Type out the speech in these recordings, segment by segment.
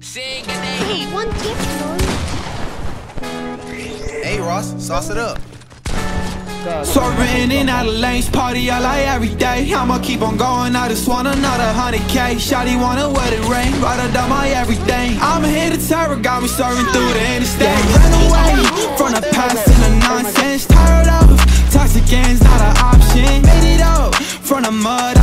Hey, one tip, Hey Ross, sauce it up. Swerving in out of lanes, party all like every day. I'ma keep on going, I just want another hundred K. Shawty wanna wet it rain, right down my everything. I'm here to hit terror, got me serving through the interstate. Run away from the past and the nonsense. Tired of toxic ends, not an option. Made it up from the mud,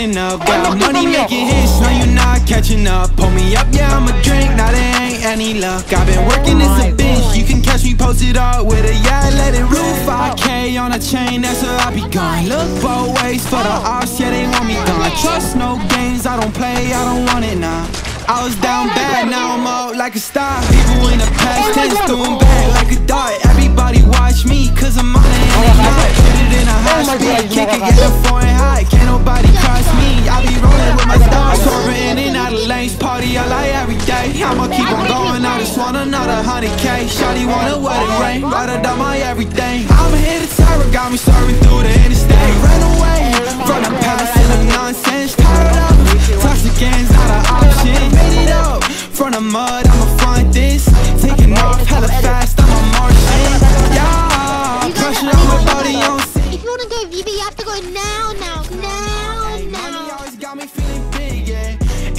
adding up, got money making hits No, you not catching up Pull me up, yeah, I'ma drink, now there ain't any luck I've been working as a bitch, you can catch me posted up With a yeah, let it roof 5K on a chain, that's where I be gone Look both ways for the ops, yeah, they want me gone Trust no games, I don't play, I don't want it now I was down bad, now I'm up like a star People in the past tense doing bad like a dart Everybody watch me, cause I'm on it in a yacht Put it in a high speed, kick it, get a I'ma keep on going, I just want another hundred K. Shawty wanna wet it rain, right. down my everything. I'm here to terror, got me serving through the interstate. Ran away from the past and the nonsense. Tired of toxic ends, not an option Made it up from the mud, I'ma find this. Taking off hella fast,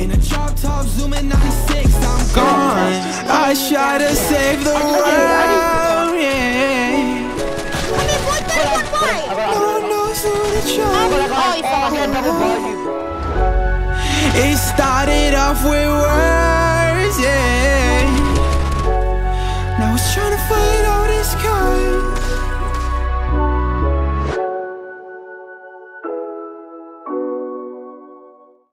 In a drop top, zooming 96, I'm gone. I try to save the world, yeah? No one knows who to try you forgot. It started off with words